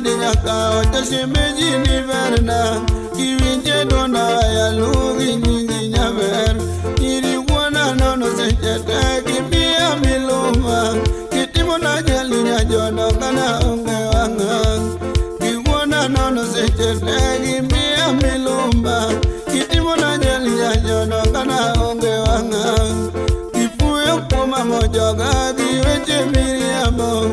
ndinyakaota shemejiniverna kivinjedona yaluri nyinjinyaver iri kuona nono zenjeta kimbiya miluma kitimona jalinyajono kana unge wanga kikuona nono zenjeta kimbiya miluma kitimona jalinyajono kana unge wanga kifuyo kuma mojoga kiweche miriamo